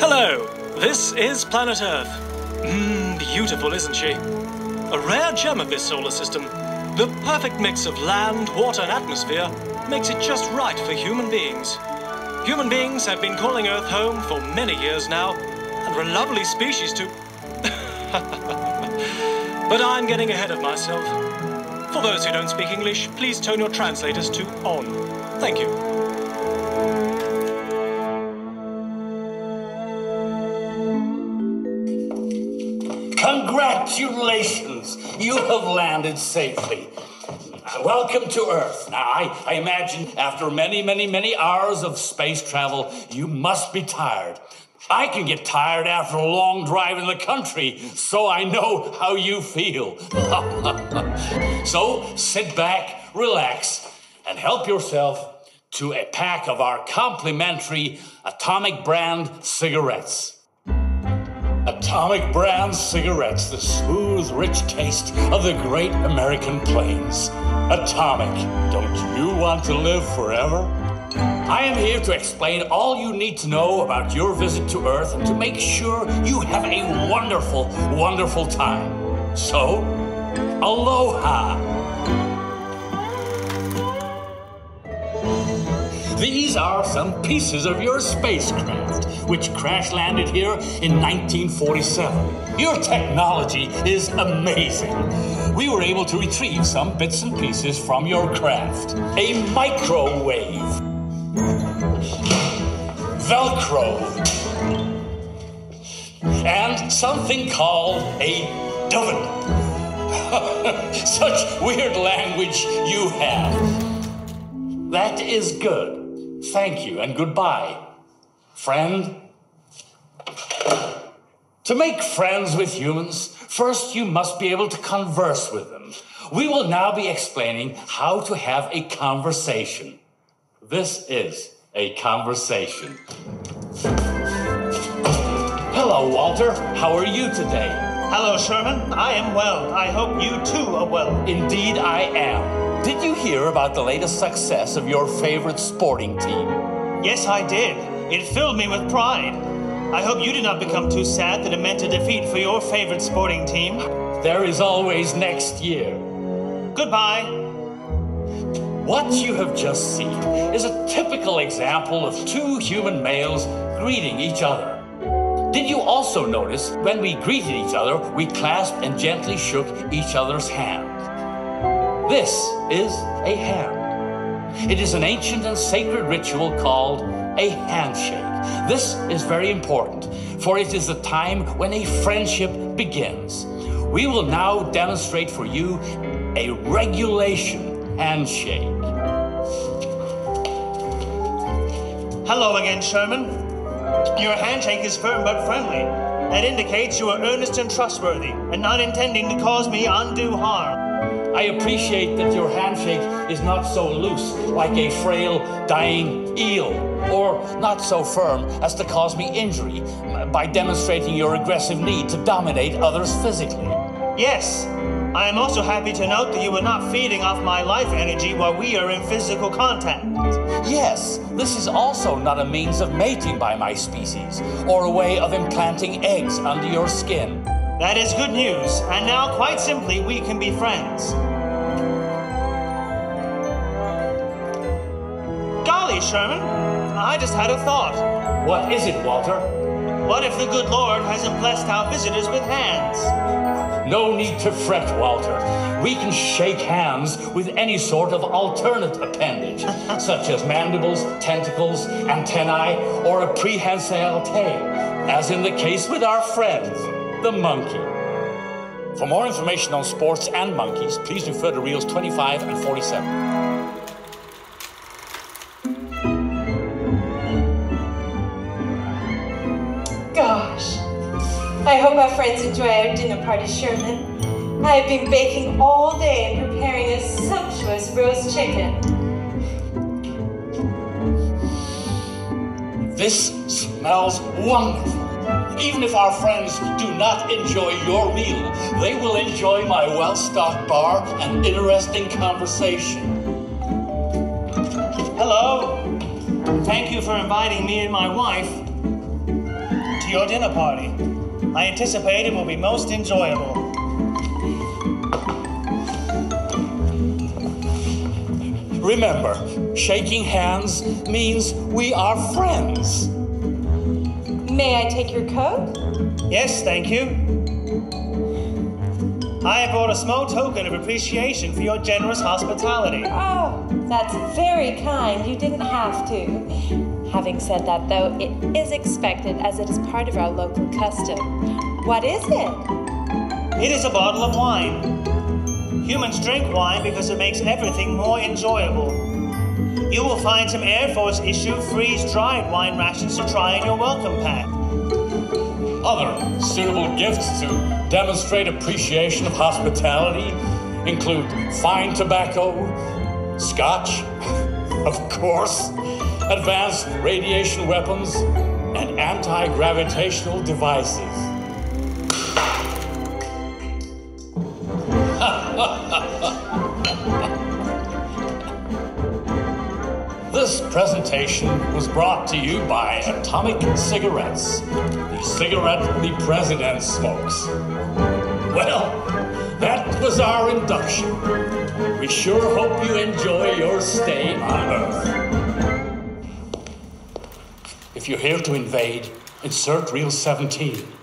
Hello, this is planet Earth. Mmm, beautiful, isn't she? A rare gem of this solar system. The perfect mix of land, water, and atmosphere makes it just right for human beings. Human beings have been calling Earth home for many years now, and we're a lovely species to. but I'm getting ahead of myself. For those who don't speak English, please turn your translators to on. Thank you. Congratulations! You have landed safely. Uh, welcome to Earth. Now, I, I imagine after many, many, many hours of space travel, you must be tired. I can get tired after a long drive in the country, so I know how you feel. so sit back, relax, and help yourself to a pack of our complimentary Atomic brand cigarettes. Atomic brand cigarettes, the smooth, rich taste of the great American plains. Atomic, don't you want to live forever? I am here to explain all you need to know about your visit to Earth and to make sure you have a wonderful, wonderful time. So, aloha! These are some pieces of your spacecraft, which crash landed here in 1947. Your technology is amazing. We were able to retrieve some bits and pieces from your craft. A microwave, Velcro, and something called a doven. Such weird language you have. That is good. Thank you and goodbye, friend. To make friends with humans, first you must be able to converse with them. We will now be explaining how to have a conversation. This is a conversation. Hello, Walter. How are you today? Hello, Sherman. I am well. I hope you too are well. Indeed, I am. Did you hear about the latest success of your favorite sporting team? Yes, I did. It filled me with pride. I hope you did not become too sad that it meant a defeat for your favorite sporting team. There is always next year. Goodbye. What you have just seen is a typical example of two human males greeting each other. Did you also notice when we greeted each other, we clasped and gently shook each other's hand? This is a hand. It is an ancient and sacred ritual called a handshake. This is very important, for it is the time when a friendship begins. We will now demonstrate for you a regulation handshake. Hello again, Sherman. Your handshake is firm but friendly. That indicates you are earnest and trustworthy, and not intending to cause me undue harm. I appreciate that your handshake is not so loose like a frail, dying eel, or not so firm as to cause me injury by demonstrating your aggressive need to dominate others physically. Yes, I am also happy to note that you are not feeding off my life energy while we are in physical contact. Yes, this is also not a means of mating by my species, or a way of implanting eggs under your skin. That is good news, and now, quite simply, we can be friends. Golly, Sherman, I just had a thought. What is it, Walter? What if the good Lord hasn't blessed our visitors with hands? No need to fret, Walter. We can shake hands with any sort of alternate appendage, such as mandibles, tentacles, antennae, or a prehensile tail, as in the case with our friends, the monkey. For more information on sports and monkeys, please refer to Reels 25 and 47. Gosh, I hope our friends enjoy our dinner party, Sherman. I have been baking all day and preparing a sumptuous roast chicken. This smells wonderful. Even if our friends do not enjoy your meal, they will enjoy my well stocked bar and interesting conversation. Hello. Thank you for inviting me and my wife. to your dinner party. I anticipate it will be most enjoyable. Remember, shaking hands means we are friends. May I take your coat? Yes, thank you. I have brought a small token of appreciation for your generous hospitality. Oh, that's very kind. You didn't have to. Having said that, though, it is expected as it is part of our local custom. What is it? It is a bottle of wine. Humans drink wine because it makes everything more enjoyable. You will find some Air Force issue freeze dried wine rations to try in your welcome pack. Other suitable gifts to demonstrate appreciation of hospitality include fine tobacco, scotch, of course, advanced radiation weapons, and anti gravitational devices. This presentation was brought to you by Atomic Cigarettes, the cigarette the president smokes. Well, that was our induction. We sure hope you enjoy your stay on Earth. If you're here to invade, insert Reel 17.